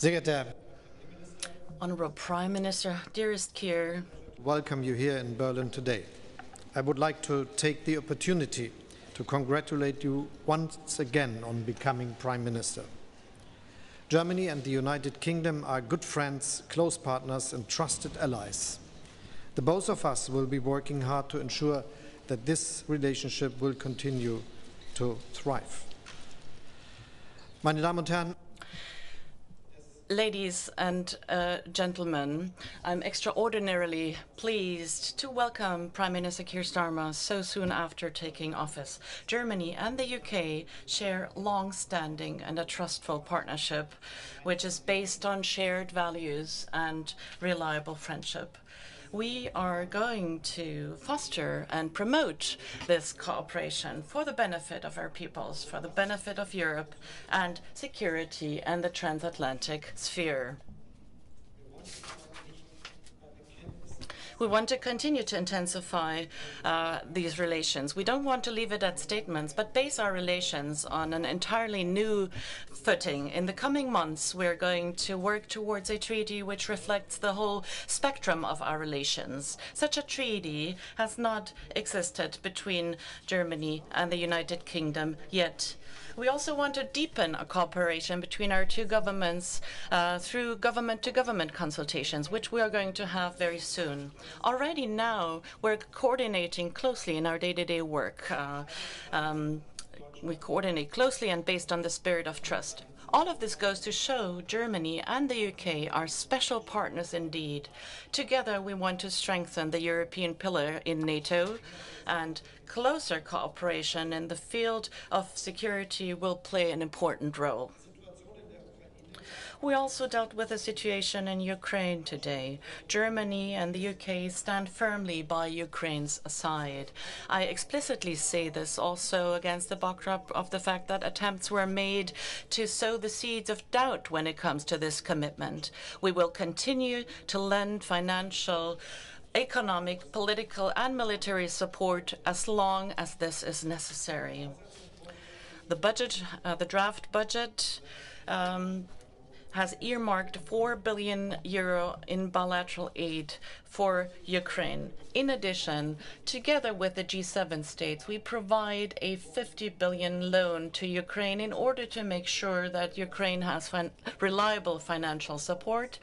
Sehr geehrter Honorable Prime Minister, dearest Keir, welcome you here in Berlin today. I would like to take the opportunity to congratulate you once again on becoming Prime Minister. Germany and the United Kingdom are good friends, close partners and trusted allies. The both of us will be working hard to ensure that this relationship will continue to thrive. Meine Damen und Herren, Ladies and uh, gentlemen, I'm extraordinarily pleased to welcome Prime Minister Keir Starmer so soon after taking office. Germany and the UK share long-standing and a trustful partnership, which is based on shared values and reliable friendship we are going to foster and promote this cooperation for the benefit of our peoples, for the benefit of Europe and security and the transatlantic sphere. We want to continue to intensify uh, these relations. We don't want to leave it at statements, but base our relations on an entirely new footing. In the coming months, we're going to work towards a treaty which reflects the whole spectrum of our relations. Such a treaty has not existed between Germany and the United Kingdom yet. We also want to deepen a cooperation between our two governments uh, through government-to-government -government consultations, which we are going to have very soon. Already now, we're coordinating closely in our day-to-day -day work. Uh, um, we coordinate closely and based on the spirit of trust. All of this goes to show Germany and the UK are special partners indeed. Together, we want to strengthen the European pillar in NATO, and closer cooperation in the field of security will play an important role. We also dealt with the situation in Ukraine today. Germany and the UK stand firmly by Ukraine's side. I explicitly say this also against the backdrop of the fact that attempts were made to sow the seeds of doubt when it comes to this commitment. We will continue to lend financial economic, political, and military support as long as this is necessary. The budget, uh, the draft budget, um, has earmarked 4 billion euro in bilateral aid for Ukraine. In addition, together with the G7 states, we provide a 50 billion loan to Ukraine in order to make sure that Ukraine has fin reliable financial support.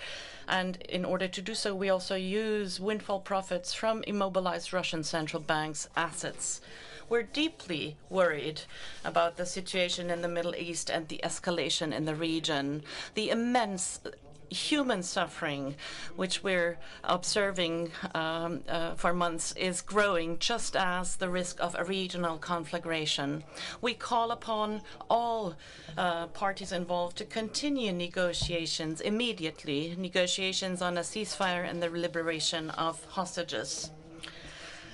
And in order to do so, we also use windfall profits from immobilized Russian central banks' assets. We're deeply worried about the situation in the Middle East and the escalation in the region. The immense human suffering, which we're observing um, uh, for months, is growing just as the risk of a regional conflagration. We call upon all uh, parties involved to continue negotiations immediately, negotiations on a ceasefire and the liberation of hostages.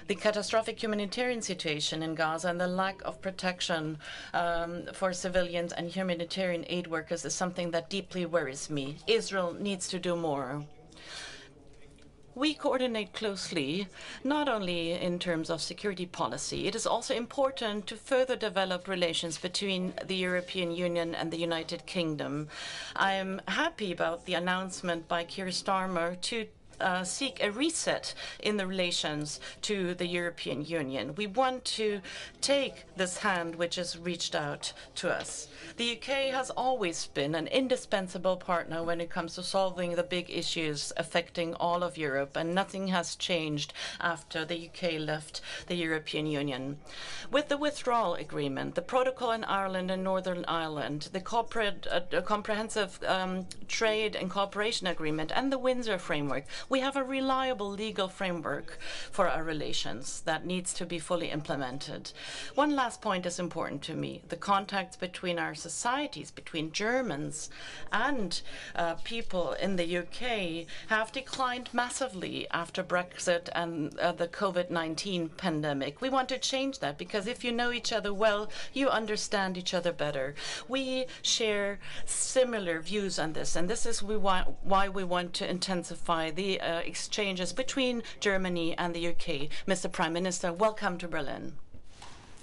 The catastrophic humanitarian situation in Gaza and the lack of protection um, for civilians and humanitarian aid workers is something that deeply worries me. Israel needs to do more. We coordinate closely, not only in terms of security policy. It is also important to further develop relations between the European Union and the United Kingdom. I am happy about the announcement by Keir Starmer to uh, seek a reset in the relations to the European Union. We want to take this hand which has reached out to us. The UK has always been an indispensable partner when it comes to solving the big issues affecting all of Europe, and nothing has changed after the UK left the European Union. With the withdrawal agreement, the protocol in Ireland and Northern Ireland, the corporate, uh, comprehensive um, trade and cooperation agreement, and the Windsor framework, we have a reliable legal framework for our relations that needs to be fully implemented. One last point is important to me. The contacts between our societies, between Germans and uh, people in the UK have declined massively after Brexit and uh, the COVID-19 pandemic. We want to change that because if you know each other well, you understand each other better. We share similar views on this, and this is we why we want to intensify the uh, exchanges between Germany and the UK. Mr. Prime Minister, welcome to Berlin.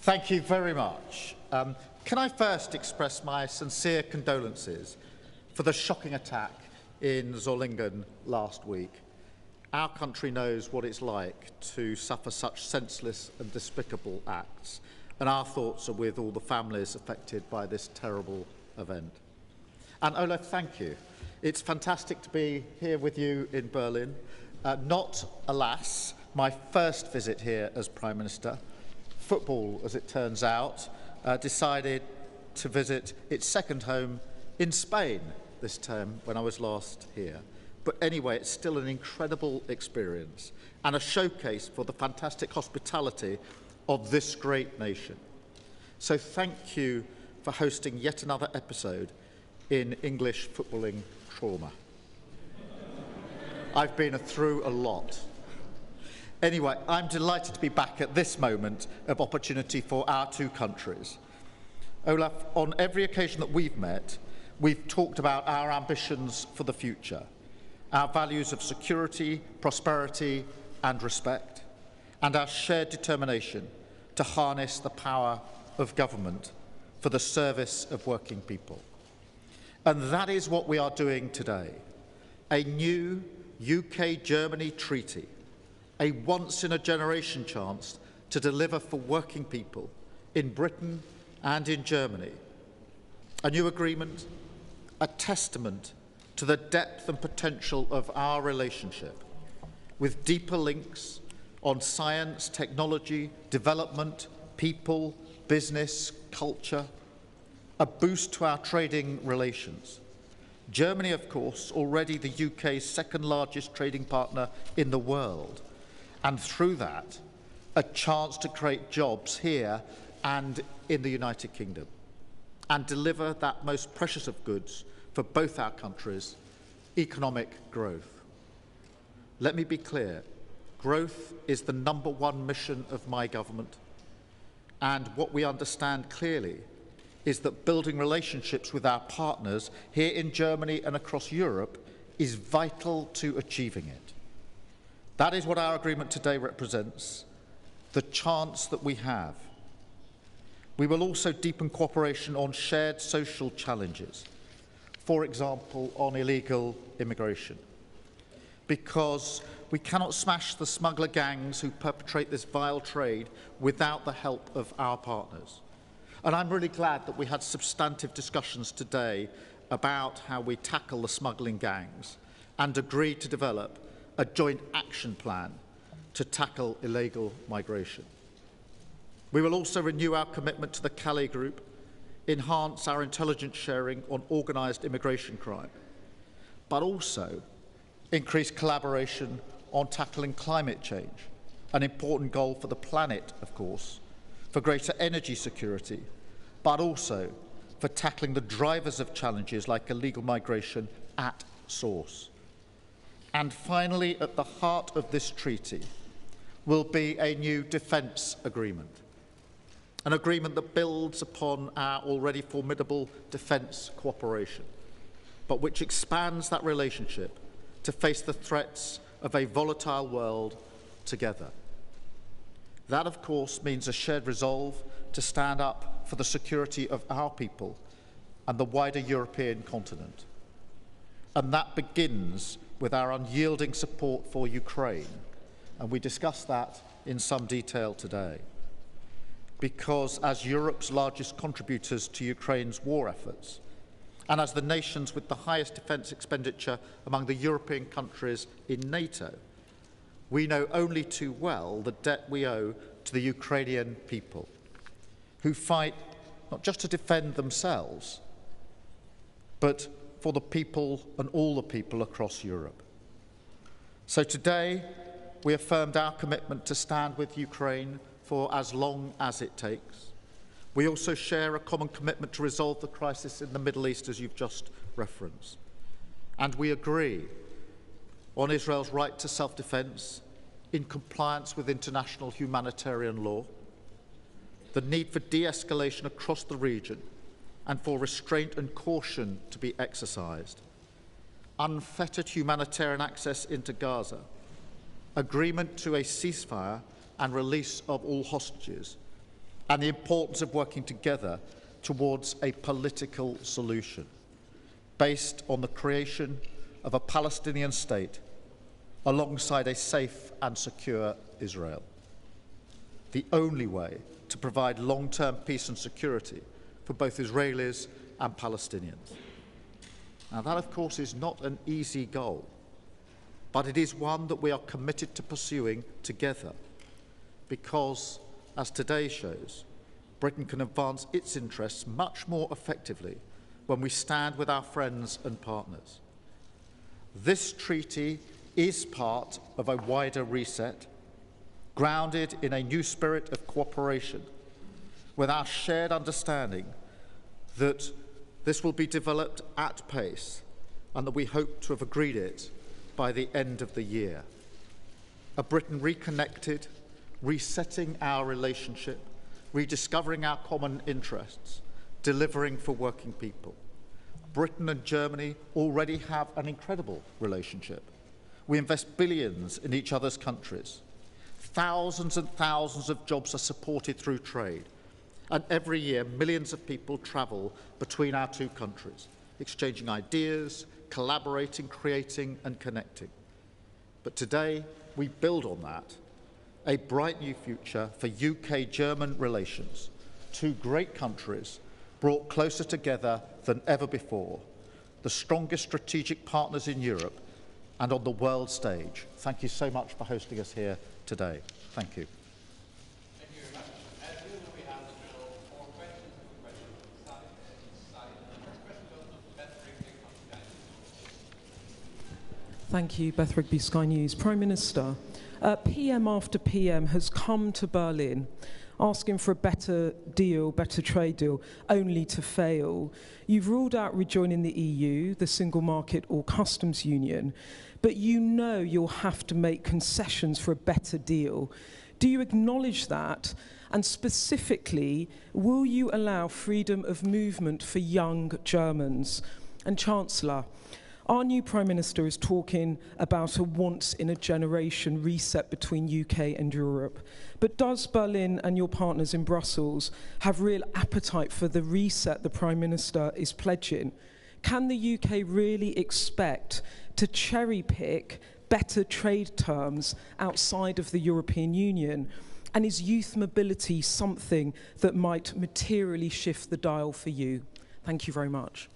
Thank you very much. Um, can I first express my sincere condolences for the shocking attack in Solingen last week. Our country knows what it's like to suffer such senseless and despicable acts, and our thoughts are with all the families affected by this terrible event. And Olaf, thank you. It's fantastic to be here with you in Berlin. Uh, not, alas, my first visit here as Prime Minister. Football, as it turns out, uh, decided to visit its second home in Spain this term when I was last here. But anyway, it's still an incredible experience and a showcase for the fantastic hospitality of this great nation. So thank you for hosting yet another episode in English footballing trauma. I've been through a lot. Anyway, I'm delighted to be back at this moment of opportunity for our two countries. Olaf, on every occasion that we've met, we've talked about our ambitions for the future, our values of security, prosperity, and respect, and our shared determination to harness the power of government for the service of working people. And that is what we are doing today. A new UK-Germany treaty, a once-in-a-generation chance to deliver for working people in Britain and in Germany. A new agreement, a testament to the depth and potential of our relationship, with deeper links on science, technology, development, people, business, culture, a boost to our trading relations. Germany, of course, already the UK's second largest trading partner in the world, and through that, a chance to create jobs here and in the United Kingdom and deliver that most precious of goods for both our countries, economic growth. Let me be clear, growth is the number one mission of my government and what we understand clearly is that building relationships with our partners here in Germany and across Europe is vital to achieving it. That is what our agreement today represents, the chance that we have we will also deepen cooperation on shared social challenges, for example, on illegal immigration, because we cannot smash the smuggler gangs who perpetrate this vile trade without the help of our partners. And I'm really glad that we had substantive discussions today about how we tackle the smuggling gangs and agreed to develop a joint action plan to tackle illegal migration. We will also renew our commitment to the Calais Group, enhance our intelligence sharing on organised immigration crime, but also increase collaboration on tackling climate change, an important goal for the planet, of course, for greater energy security, but also for tackling the drivers of challenges like illegal migration at source. And finally, at the heart of this treaty will be a new defence agreement an agreement that builds upon our already formidable defence cooperation, but which expands that relationship to face the threats of a volatile world together. That, of course, means a shared resolve to stand up for the security of our people and the wider European continent. And that begins with our unyielding support for Ukraine. And we discussed that in some detail today because as Europe's largest contributors to Ukraine's war efforts, and as the nations with the highest defence expenditure among the European countries in NATO, we know only too well the debt we owe to the Ukrainian people, who fight not just to defend themselves, but for the people and all the people across Europe. So today, we affirmed our commitment to stand with Ukraine for as long as it takes. We also share a common commitment to resolve the crisis in the Middle East, as you've just referenced. And we agree on Israel's right to self-defense in compliance with international humanitarian law, the need for de-escalation across the region and for restraint and caution to be exercised, unfettered humanitarian access into Gaza, agreement to a ceasefire and release of all hostages, and the importance of working together towards a political solution. based on the creation of a Palestinian state alongside a safe and secure Israel. The only way to provide long term peace and security for both Israelis and Palestinians. Now, that, of course, is not an easy goal, but it is one that we are committed to pursuing together because, as today shows, Britain can advance its interests much more effectively when we stand with our friends and partners. This treaty is part of a wider reset, grounded in a new spirit of cooperation, with our shared understanding that this will be developed at pace and that we hope to have agreed it by the end of the year. A Britain reconnected, resetting our relationship, rediscovering our common interests, delivering for working people. Britain and Germany already have an incredible relationship. We invest billions in each other's countries. Thousands and thousands of jobs are supported through trade. And every year, millions of people travel between our two countries, exchanging ideas, collaborating, creating, and connecting. But today, we build on that. A bright new future for UK German relations. Two great countries brought closer together than ever before, the strongest strategic partners in Europe and on the world stage. Thank you so much for hosting us here today. Thank you. Thank you, Beth Rigby, Sky News. Prime Minister, uh, PM after PM has come to Berlin asking for a better deal, better trade deal, only to fail. You've ruled out rejoining the EU, the single market, or customs union, but you know you'll have to make concessions for a better deal. Do you acknowledge that? And specifically, will you allow freedom of movement for young Germans? And Chancellor, our new Prime Minister is talking about a once in a generation reset between UK and Europe. But does Berlin and your partners in Brussels have real appetite for the reset the Prime Minister is pledging? Can the UK really expect to cherry pick better trade terms outside of the European Union? And is youth mobility something that might materially shift the dial for you? Thank you very much.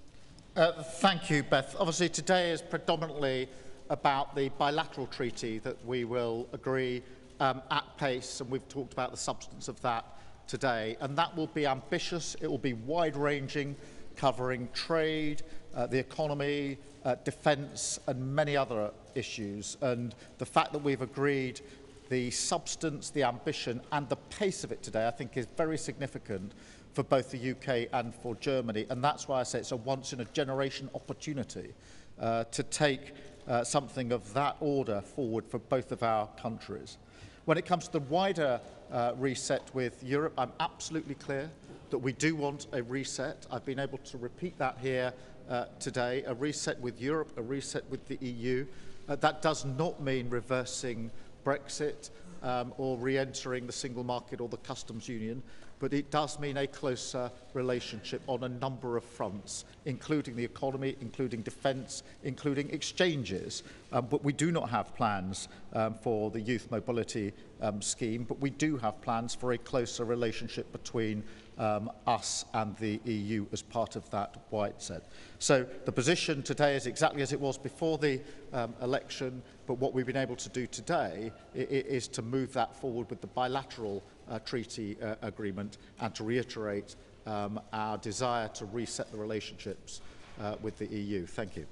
Uh, thank you, Beth. Obviously, today is predominantly about the bilateral treaty that we will agree um, at pace, and we've talked about the substance of that today. And that will be ambitious, it will be wide ranging, covering trade, uh, the economy, uh, defence, and many other issues. And the fact that we've agreed the substance, the ambition, and the pace of it today, I think, is very significant for both the UK and for Germany. And that's why I say it's a once in a generation opportunity uh, to take uh, something of that order forward for both of our countries. When it comes to the wider uh, reset with Europe, I'm absolutely clear that we do want a reset. I've been able to repeat that here uh, today, a reset with Europe, a reset with the EU. Uh, that does not mean reversing Brexit um, or re-entering the single market or the customs union, but it does mean a closer relationship on a number of fronts, including the economy, including defence, including exchanges. Um, but we do not have plans um, for the youth mobility um, scheme, but we do have plans for a closer relationship between um, us and the EU as part of that White said. So the position today is exactly as it was before the um, election, but what we've been able to do today is to move that forward with the bilateral uh, treaty uh, agreement and to reiterate um, our desire to reset the relationships uh, with the EU. Thank you.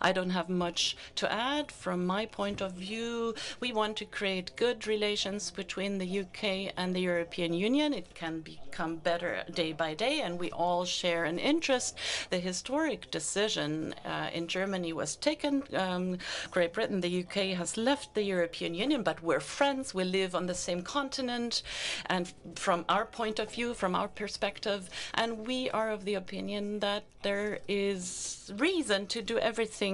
I don't have much to add. From my point of view, we want to create good relations between the UK and the European Union. It can become better day by day, and we all share an interest. The historic decision uh, in Germany was taken. Um, Great Britain, the UK has left the European Union, but we're friends. We live on the same continent, and from our point of view, from our perspective, and we are of the opinion that there is reason to do everything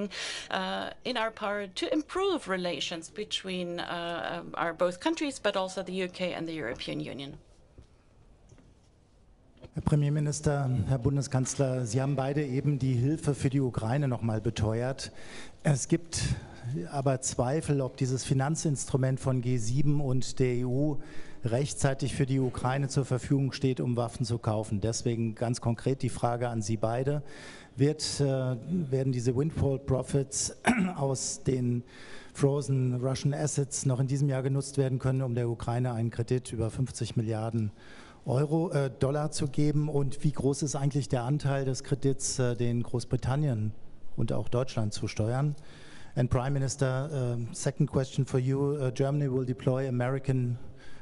uh, in our power to improve relations between uh, our both countries, but also the UK and the European Union. Herr Premierminister, Herr Bundeskanzler, Sie haben beide eben die Hilfe für die Ukraine noch mal beteuert. Es gibt aber Zweifel, ob dieses Finanzinstrument von G7 und der EU rechtzeitig für die Ukraine zur Verfügung steht, um Waffen zu kaufen. Deswegen ganz konkret die Frage an Sie beide. Wird, äh, werden diese Windfall Profits aus den Frozen Russian Assets noch in diesem Jahr genutzt werden können, um der Ukraine einen Kredit über 50 Milliarden Euro, äh, Dollar zu geben? Und wie groß ist eigentlich der Anteil des Kredits, äh, den Großbritannien und auch Deutschland zu steuern? And Prime Minister, uh, second question for you. Uh, Germany will deploy American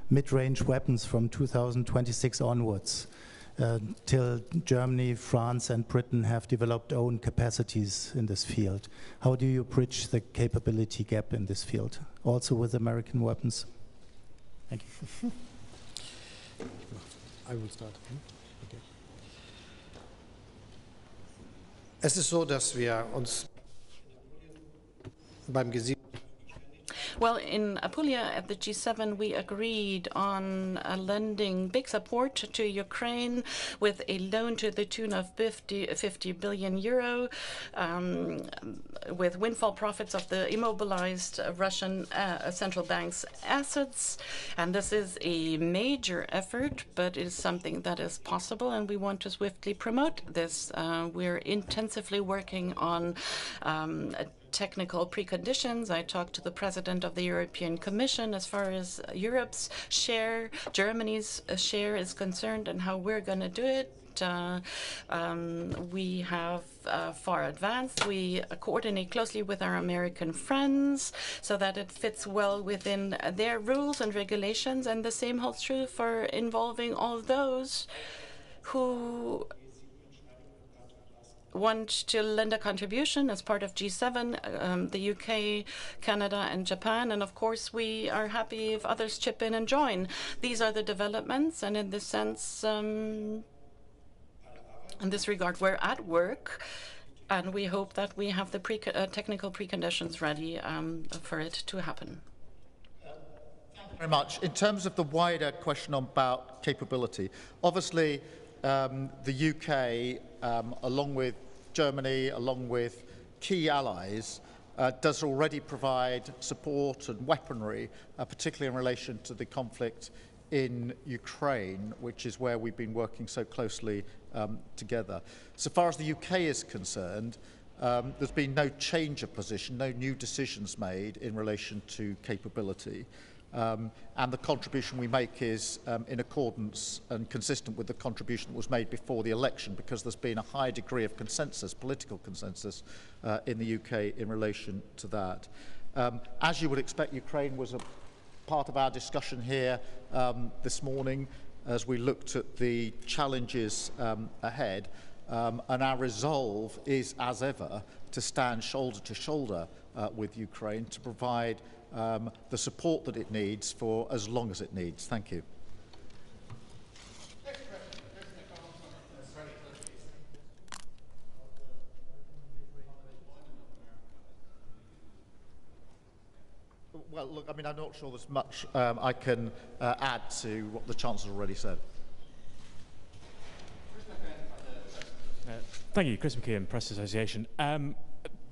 mid-range weapons from 2026 onwards. Uh, till Germany, France, and Britain have developed own capacities in this field. How do you bridge the capability gap in this field, also with American weapons? Thank you. I will start. Okay. Es ist so, dass wir uns beim G7 Well, in Apulia at the G7, we agreed on uh, lending big support to Ukraine with a loan to the tune of 50, 50 billion euro, um, with windfall profits of the immobilized Russian uh, central bank's assets. And this is a major effort, but it is something that is possible, and we want to swiftly promote this. Uh, we're intensively working on um, technical preconditions. I talked to the president of the European Commission as far as Europe's share, Germany's share is concerned, and how we're going to do it. Uh, um, we have uh, far advanced. We coordinate closely with our American friends so that it fits well within their rules and regulations. And the same holds true for involving all those who want to lend a contribution as part of G7, um, the UK, Canada, and Japan. And of course, we are happy if others chip in and join. These are the developments, and in this sense, um, in this regard, we're at work. And we hope that we have the pre uh, technical preconditions ready um, for it to happen. Thank you very much. In terms of the wider question about capability, obviously um, the UK um, along with Germany, along with key allies, uh, does already provide support and weaponry, uh, particularly in relation to the conflict in Ukraine, which is where we've been working so closely um, together. So far as the UK is concerned, um, there's been no change of position, no new decisions made in relation to capability. Um, and the contribution we make is um, in accordance and consistent with the contribution that was made before the election because there's been a high degree of consensus, political consensus uh, in the UK in relation to that. Um, as you would expect, Ukraine was a part of our discussion here um, this morning as we looked at the challenges um, ahead. Um, and our resolve is, as ever, to stand shoulder to shoulder uh, with Ukraine to provide um, the support that it needs for as long as it needs. Thank you. Well, look, I mean, I'm not sure there's much um, I can uh, add to what the Chancellor already said. Uh, thank you, Chris McKeon, Press Association. Um,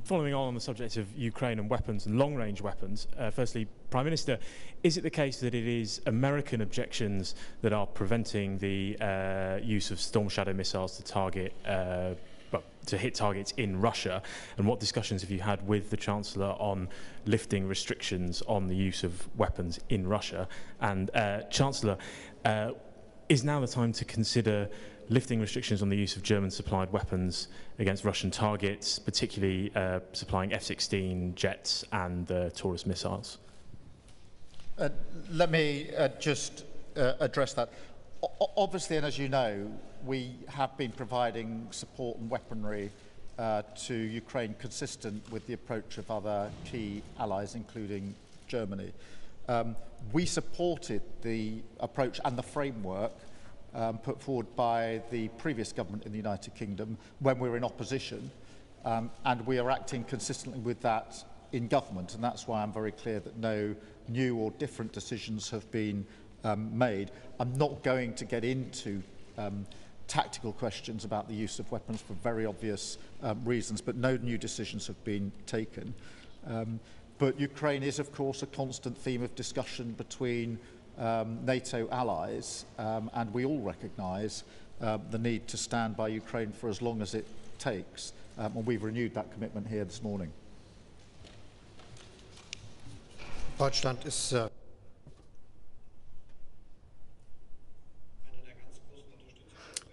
following on on the subject of Ukraine and weapons and long-range weapons, uh, firstly, Prime Minister, is it the case that it is American objections that are preventing the uh, use of Storm Shadow missiles to target, uh, to hit targets in Russia? And what discussions have you had with the Chancellor on lifting restrictions on the use of weapons in Russia? And uh, Chancellor, uh, is now the time to consider lifting restrictions on the use of German-supplied weapons against Russian targets, particularly uh, supplying F-16 jets and the Taurus missiles? Uh, let me uh, just uh, address that. O obviously, and as you know, we have been providing support and weaponry uh, to Ukraine consistent with the approach of other key allies, including Germany. Um, we supported the approach and the framework um, put forward by the previous government in the United Kingdom when we were in opposition, um, and we are acting consistently with that in government, and that's why I'm very clear that no new or different decisions have been um, made. I'm not going to get into um, tactical questions about the use of weapons for very obvious um, reasons, but no new decisions have been taken. Um, but Ukraine is, of course, a constant theme of discussion between um, NATO allies, um, and we all recognise uh, the need to stand by Ukraine for as long as it takes. Um, and we've renewed that commitment here this morning. Deutschland äh,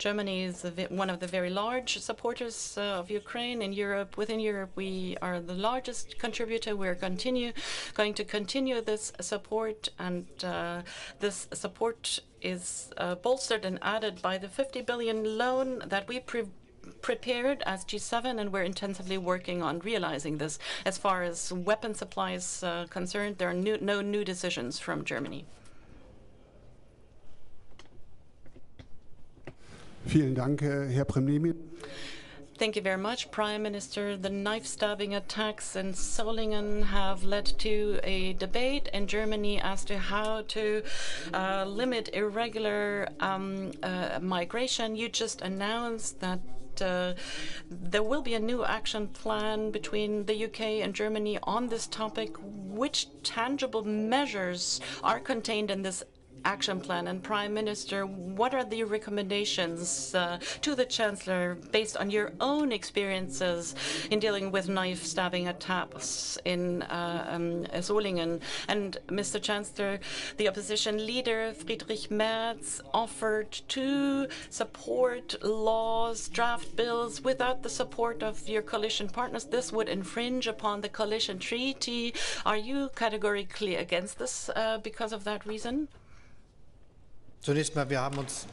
Germany is one of the very large supporters uh, of Ukraine in Europe. Within Europe, we are the largest contributor. We're continue going to continue this support, and uh, this support is uh, bolstered and added by the 50 billion loan that we pre prepared as G7, and we're intensively working on realizing this. As far as weapon supplies uh, concerned, there are new, no new decisions from Germany. Vielen Dank, Herr Premierminister. Thank you very much, Prime Minister. The knife stabbing attacks in Solingen have led to a debate in Germany as to how to uh, limit irregular um, uh, migration. You just announced that uh, there will be a new action plan between the UK and Germany on this topic. Which tangible measures are contained in this action plan? And Prime Minister, what are the recommendations uh, to the Chancellor based on your own experiences in dealing with knife stabbing attacks in uh, um, Solingen? And Mr. Chancellor, the opposition leader Friedrich Merz offered to support laws, draft bills without the support of your coalition partners. This would infringe upon the coalition treaty. Are you categorically against this uh, because of that reason? Zunächst mal, wir haben uns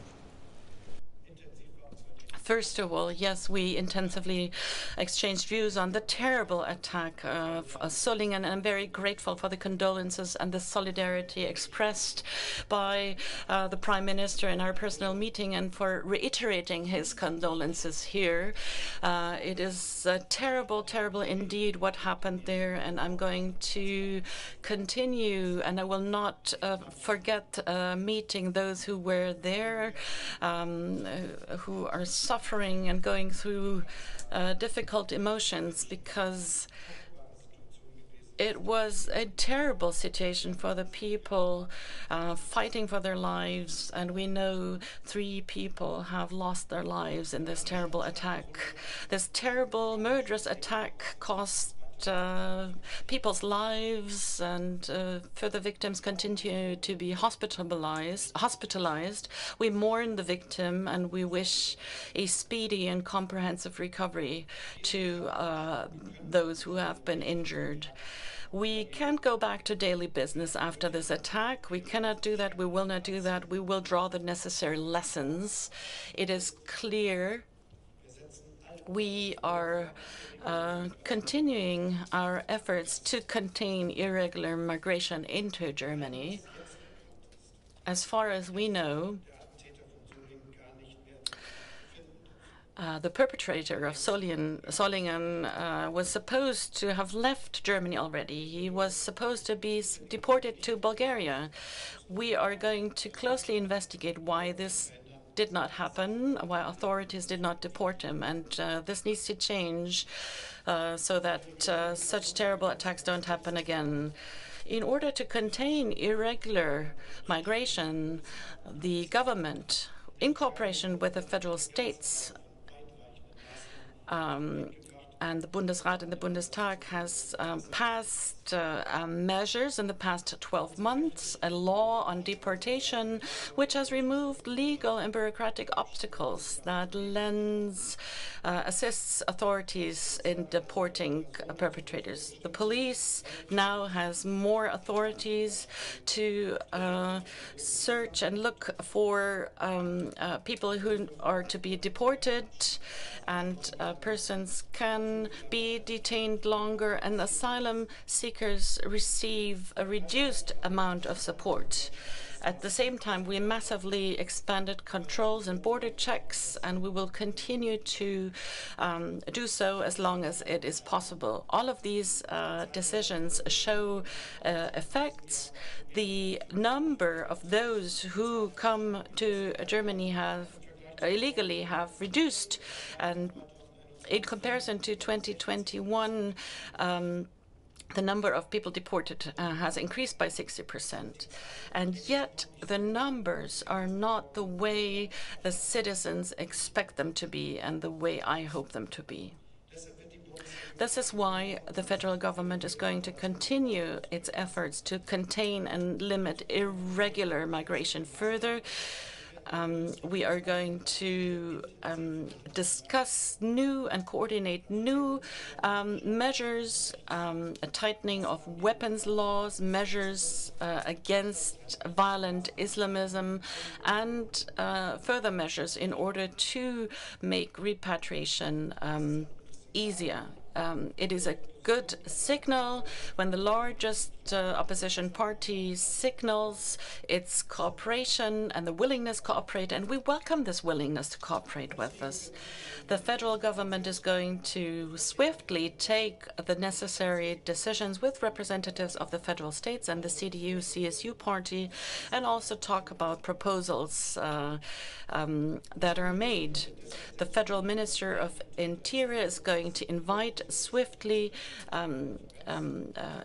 First of all, yes, we intensively exchanged views on the terrible attack of uh, Solingen, and I'm very grateful for the condolences and the solidarity expressed by uh, the Prime Minister in our personal meeting and for reiterating his condolences here. Uh, it is uh, terrible, terrible indeed what happened there, and I'm going to continue, and I will not uh, forget uh, meeting those who were there, um, who are and going through uh, difficult emotions because it was a terrible situation for the people uh, fighting for their lives, and we know three people have lost their lives in this terrible attack. This terrible murderous attack cost uh, people's lives and uh, further victims continue to be hospitalized. Hospitalized. We mourn the victim and we wish a speedy and comprehensive recovery to uh, those who have been injured. We can't go back to daily business after this attack. We cannot do that. We will not do that. We will draw the necessary lessons. It is clear we are uh, continuing our efforts to contain irregular migration into Germany. As far as we know, uh, the perpetrator of Solingen, Solingen uh, was supposed to have left Germany already. He was supposed to be deported to Bulgaria. We are going to closely investigate why this did not happen, why authorities did not deport him. And uh, this needs to change uh, so that uh, such terrible attacks don't happen again. In order to contain irregular migration, the government, in cooperation with the federal states, um, and the Bundesrat and the Bundestag has um, passed measures in the past 12 months, a law on deportation, which has removed legal and bureaucratic obstacles that lends, uh, assists authorities in deporting perpetrators. The police now has more authorities to uh, search and look for um, uh, people who are to be deported, and uh, persons can be detained longer, and asylum seekers receive a reduced amount of support. At the same time, we massively expanded controls and border checks, and we will continue to um, do so as long as it is possible. All of these uh, decisions show uh, effects. The number of those who come to Germany have illegally have reduced. And in comparison to 2021, um, the number of people deported uh, has increased by 60%. And yet, the numbers are not the way the citizens expect them to be and the way I hope them to be. This is why the federal government is going to continue its efforts to contain and limit irregular migration further um, we are going to um, discuss new and coordinate new um, measures, um, a tightening of weapons laws, measures uh, against violent Islamism, and uh, further measures in order to make repatriation um, easier. Um, it is a good signal when the largest uh, opposition party signals its cooperation and the willingness to cooperate, and we welcome this willingness to cooperate with us. The federal government is going to swiftly take the necessary decisions with representatives of the federal states and the CDU CSU party, and also talk about proposals uh, um, that are made. The federal minister of Interior is going to invite swiftly um, um, uh,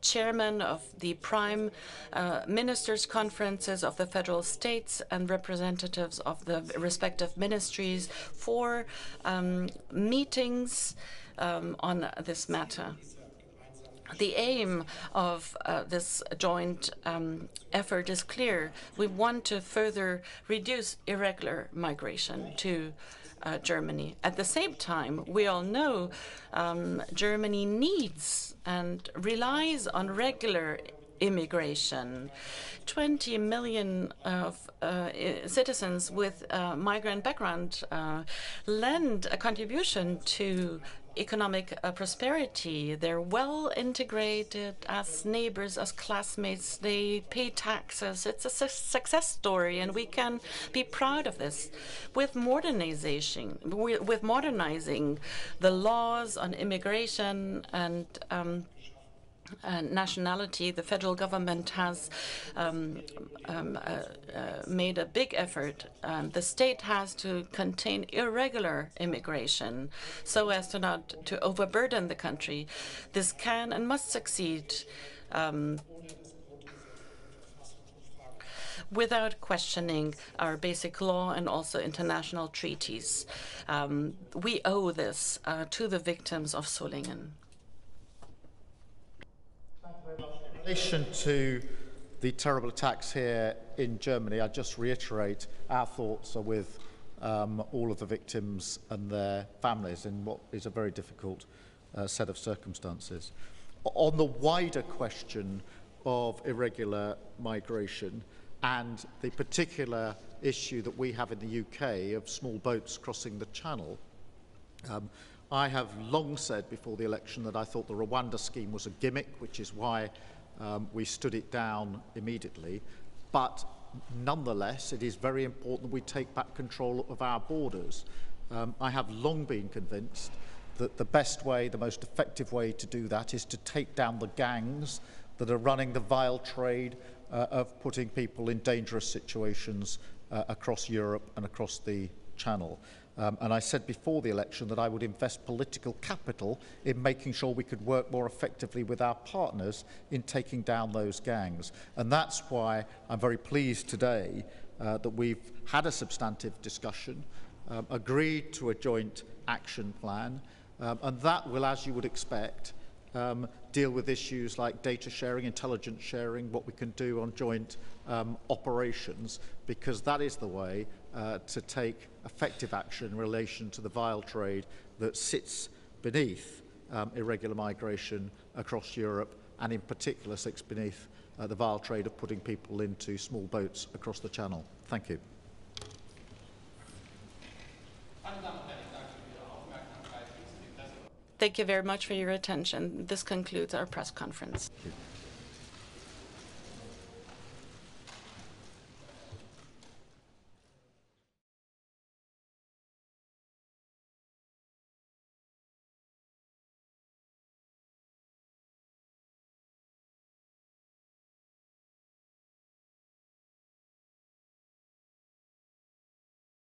chairman of the prime uh, ministers' conferences of the federal states and representatives of the respective ministries for um, meetings um, on this matter. The aim of uh, this joint um, effort is clear. We want to further reduce irregular migration to uh, Germany. At the same time, we all know um, Germany needs and relies on regular immigration. 20 million of uh, citizens with uh, migrant background uh, lend a contribution to economic uh, prosperity. They're well integrated as neighbors, as classmates. They pay taxes. It's a su success story, and we can be proud of this. With modernization, with modernizing the laws on immigration and um, uh, nationality, the federal government has um, um, uh, uh, made a big effort. Um, the state has to contain irregular immigration so as to not to overburden the country. This can and must succeed um, without questioning our basic law and also international treaties. Um, we owe this uh, to the victims of Solingen. In relation to the terrible attacks here in Germany, I just reiterate our thoughts are with um, all of the victims and their families in what is a very difficult uh, set of circumstances. On the wider question of irregular migration and the particular issue that we have in the UK of small boats crossing the channel, um, I have long said before the election that I thought the Rwanda scheme was a gimmick, which is why um, we stood it down immediately. But nonetheless, it is very important that we take back control of our borders. Um, I have long been convinced that the best way, the most effective way to do that is to take down the gangs that are running the vile trade uh, of putting people in dangerous situations uh, across Europe and across the Channel. Um, and I said before the election that I would invest political capital in making sure we could work more effectively with our partners in taking down those gangs. And that's why I'm very pleased today uh, that we've had a substantive discussion, um, agreed to a joint action plan, um, and that will, as you would expect, um, deal with issues like data sharing, intelligence sharing, what we can do on joint um, operations, because that is the way uh, to take effective action in relation to the vile trade that sits beneath um, irregular migration across Europe and in particular sits beneath uh, the vile trade of putting people into small boats across the channel. Thank you. Thank you very much for your attention. This concludes our press conference.